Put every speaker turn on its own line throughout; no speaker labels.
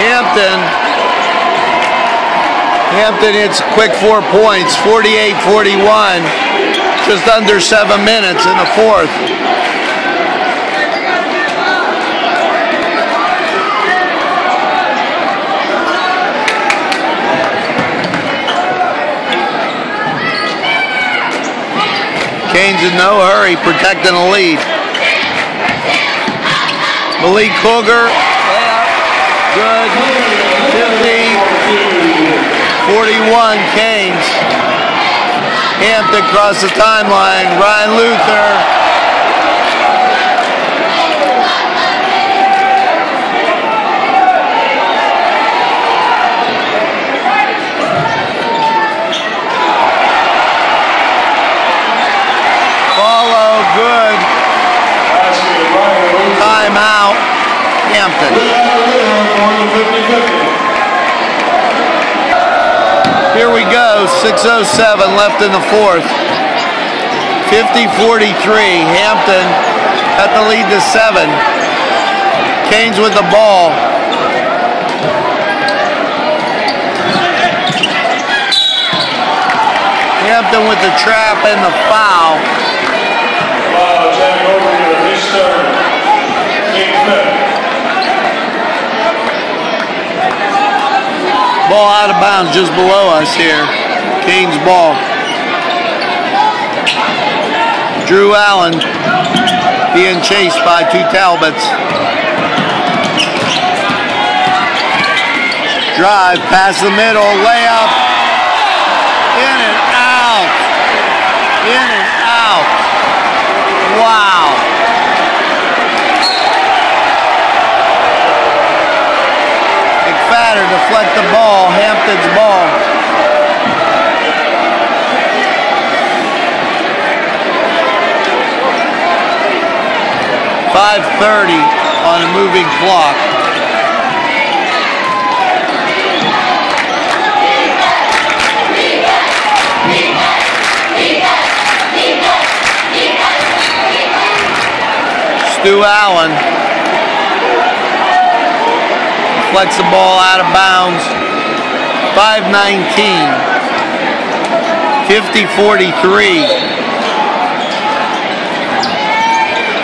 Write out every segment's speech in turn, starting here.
Hampton. Hampton hits quick four points, 48-41, just under seven minutes in the fourth. Canes in no hurry, protecting the lead. Malik Hooker, good, 50, 41, Canes. Hampton across the timeline, Ryan Luther. Follow, good. Timeout, Hampton. Here we go, 6.07 left in the fourth. 50-43, Hampton at the lead to seven. Canes with the ball. Hampton with the trap and the foul. Ball out of bounds just below us here. Canes ball. Drew Allen being chased by two Talbots. Drive past the middle, layup. In and out. In and out. Wow. McFadder deflect the ball, Hampton's ball. Five thirty on a moving clock. Stu Allen Flex the ball out of bounds. 519. 50 43.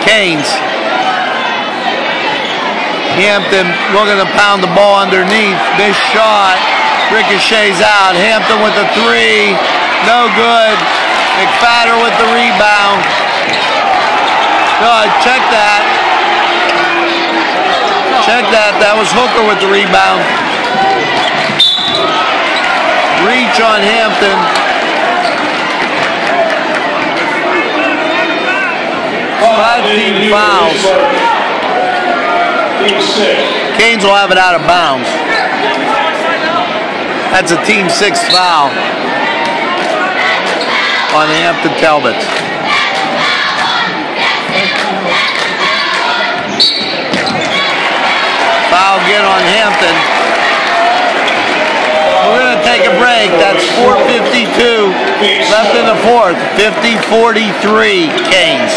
Canes. Hampton looking to pound the ball underneath. This shot. Ricochets out. Hampton with the three. No good. McFadder with the rebound. Good. Check that. Check that. That was Hooker with the rebound. Reach on Hampton. Five team fouls. Canes will have it out of bounds. That's a team six foul on the Hampton Talbots. Foul again on Hampton. We're going to take a break. That's 4.52 left in the fourth. 50-43 Canes.